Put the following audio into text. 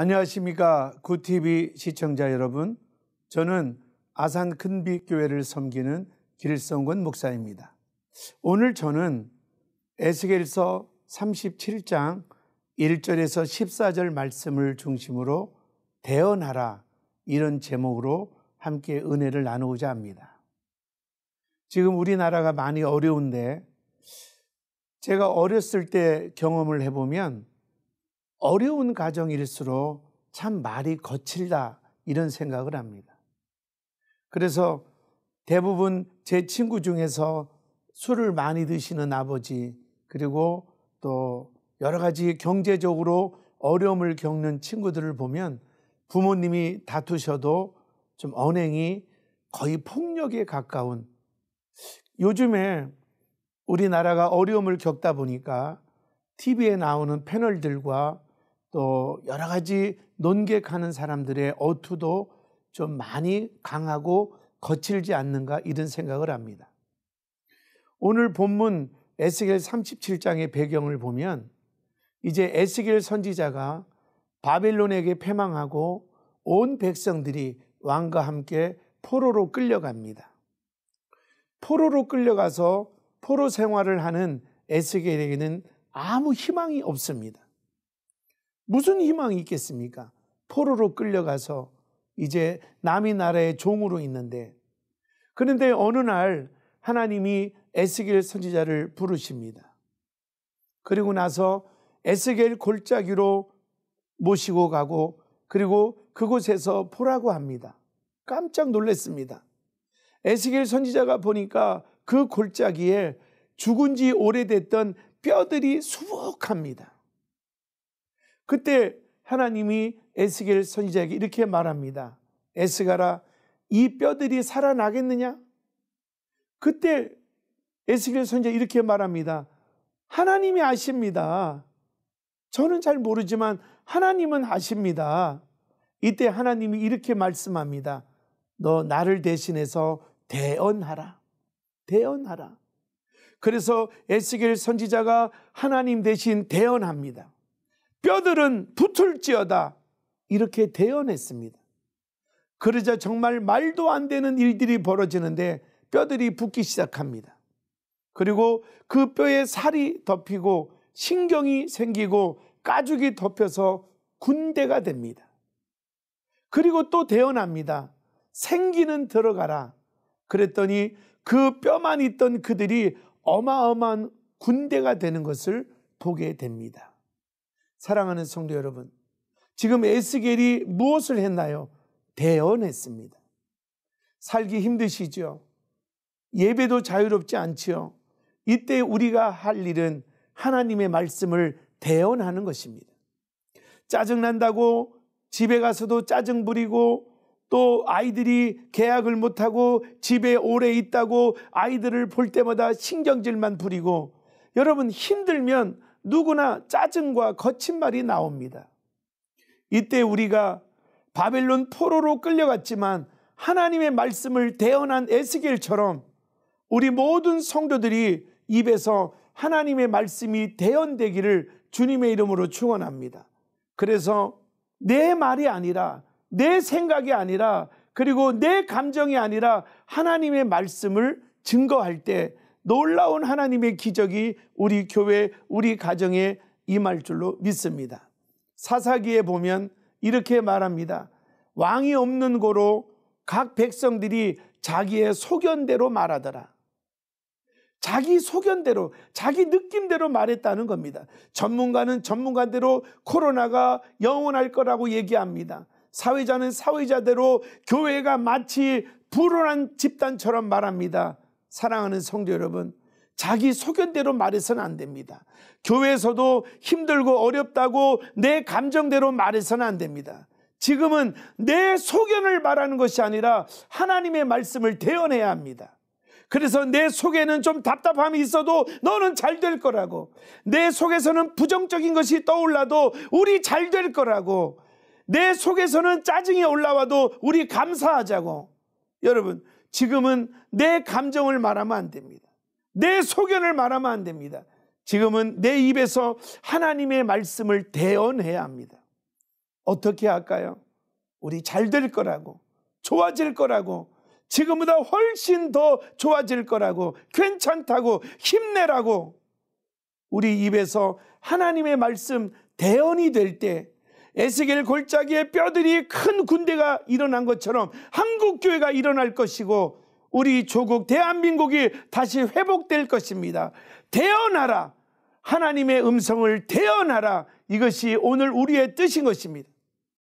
안녕하십니까 구TV 시청자 여러분. 저는 아산 큰빛교회를 섬기는 길성권 목사입니다. 오늘 저는 에스겔서 37장 1절에서 14절 말씀을 중심으로 대언하라 이런 제목으로 함께 은혜를 나누고자 합니다. 지금 우리나라가 많이 어려운데 제가 어렸을 때 경험을 해보면 어려운 가정일수록 참 말이 거칠다 이런 생각을 합니다. 그래서 대부분 제 친구 중에서 술을 많이 드시는 아버지 그리고 또 여러 가지 경제적으로 어려움을 겪는 친구들을 보면 부모님이 다투셔도 좀 언행이 거의 폭력에 가까운 요즘에 우리나라가 어려움을 겪다 보니까 TV에 나오는 패널들과 또 여러 가지 논객하는 사람들의 어투도 좀 많이 강하고 거칠지 않는가 이런 생각을 합니다. 오늘 본문 에스겔 37장의 배경을 보면 이제 에스겔 선지자가 바벨론에게 패망하고 온 백성들이 왕과 함께 포로로 끌려갑니다. 포로로 끌려가서 포로 생활을 하는 에스겔에게는 아무 희망이 없습니다. 무슨 희망이 있겠습니까? 포로로 끌려가서 이제 남이 나라의 종으로 있는데 그런데 어느 날 하나님이 에스겔 선지자를 부르십니다. 그리고 나서 에스겔 골짜기로 모시고 가고 그리고 그곳에서 보라고 합니다. 깜짝 놀랐습니다. 에스겔 선지자가 보니까 그 골짜기에 죽은 지 오래됐던 뼈들이 수북합니다. 그때 하나님이 에스겔 선지자에게 이렇게 말합니다. 에스가라, 이 뼈들이 살아나겠느냐? 그때 에스겔 선지자 이렇게 말합니다. 하나님이 아십니다. 저는 잘 모르지만 하나님은 아십니다. 이때 하나님이 이렇게 말씀합니다. 너 나를 대신해서 대언하라. 대언하라. 그래서 에스겔 선지자가 하나님 대신 대언합니다. 뼈들은 붙을지어다 이렇게 대언했습니다. 그러자 정말 말도 안 되는 일들이 벌어지는데 뼈들이 붙기 시작합니다. 그리고 그 뼈에 살이 덮이고 신경이 생기고 가죽이 덮여서 군대가 됩니다. 그리고 또 대언합니다. 생기는 들어가라. 그랬더니 그 뼈만 있던 그들이 어마어마한 군대가 되는 것을 보게 됩니다. 사랑하는 성도 여러분, 지금 에스겔이 무엇을 했나요? 대언했습니다. 살기 힘드시죠? 예배도 자유롭지 않지요? 이때 우리가 할 일은 하나님의 말씀을 대언하는 것입니다. 짜증난다고 집에 가서도 짜증 부리고 또 아이들이 계약을 못하고 집에 오래 있다고 아이들을 볼 때마다 신경질만 부리고 여러분 힘들면 누구나 짜증과 거친 말이 나옵니다. 이때 우리가 바벨론 포로로 끌려갔지만 하나님의 말씀을 대언한 에스겔처럼 우리 모든 성도들이 입에서 하나님의 말씀이 대언되기를 주님의 이름으로 축원합니다. 그래서 내 말이 아니라 내 생각이 아니라 그리고 내 감정이 아니라 하나님의 말씀을 증거할 때 놀라운 하나님의 기적이 우리 교회, 우리 가정에 임할 줄로 믿습니다. 사사기에 보면 이렇게 말합니다. 왕이 없는 고로 각 백성들이 자기의 소견대로 말하더라. 자기 소견대로, 자기 느낌대로 말했다는 겁니다. 전문가는 전문가대로 코로나가 영원할 거라고 얘기합니다. 사회자는 사회자대로 교회가 마치 불온한 집단처럼 말합니다. 사랑하는 성도 여러분, 자기 소견대로 말해서는 안 됩니다. 교회에서도 힘들고 어렵다고 내 감정대로 말해서는 안 됩니다. 지금은 내 소견을 말하는 것이 아니라 하나님의 말씀을 대언해야 합니다. 그래서 내 속에는 좀 답답함이 있어도 너는 잘 될 거라고. 내 속에서는 부정적인 것이 떠올라도 우리 잘 될 거라고. 내 속에서는 짜증이 올라와도 우리 감사하자고. 여러분, 지금은 내 감정을 말하면 안 됩니다. 내 소견을 말하면 안 됩니다. 지금은 내 입에서 하나님의 말씀을 대언해야 합니다. 어떻게 할까요? 우리 잘 될 거라고, 좋아질 거라고, 지금보다 훨씬 더 좋아질 거라고, 괜찮다고, 힘내라고, 우리 입에서 하나님의 말씀 대언이 될 때, 에스겔 골짜기에 뼈들이 큰 군대가 일어난 것처럼 한국 교회가 일어날 것이고 우리 조국 대한민국이 다시 회복될 것입니다. 대언하라. 하나님의 음성을 대언하라. 이것이 오늘 우리의 뜻인 것입니다.